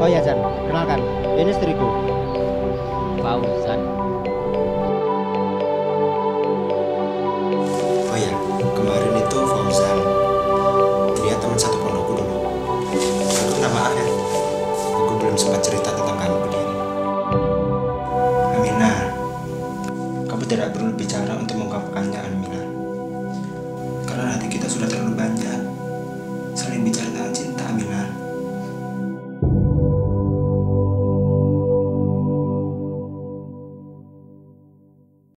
Oh iya Zan, kenalkan, ini istriku. Fauzan. Oh iya, kemarin itu Fauzan. Dia teman satu pondokku dulu. Aku minta maaf ya, aku belum sempat cerita tentang kamu ke dia. Amina, kamu tidak perlu bicara untuk mengungkapkannya Amina. Karena hati kita sudah terlalu banyak saling bicara tentang cinta.